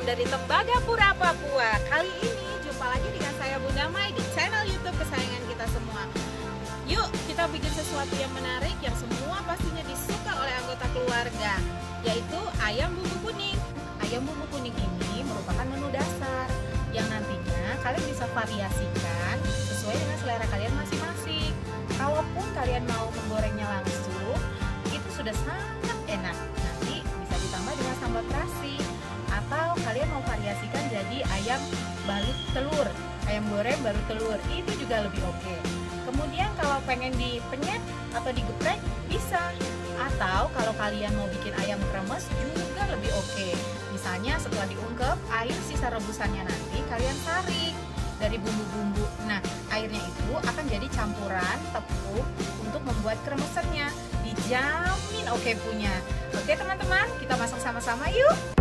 salam dari Tembagapura, Papua. Kali ini jumpa lagi dengan saya Bunda Mai di channel YouTube kesayangan kita semua. Yuk, kita bikin sesuatu yang menarik yang semua pastinya disuka oleh anggota keluarga, yaitu ayam bumbu kuning. Ayam bumbu kuning ini merupakan menu dasar yang nantinya kalian bisa variasikan sesuai dengan selera kalian masing-masing. Kalaupun kalian mau menggorengnya langsung, itu sudah sangat enak. Nanti bisa ditambah dengan sambal terasi ayam goreng balut telur itu juga lebih oke. Kemudian kalau pengen dipenyet atau digeprek bisa. Atau kalau kalian mau bikin ayam kremes juga lebih oke. Misalnya setelah diungkep air sisa rebusannya nanti kalian tarik dari bumbu-bumbu. Nah airnya itu akan jadi campuran tepung untuk membuat kremesannya. Dijamin oke punya. Oke teman-teman kita masak sama-sama yuk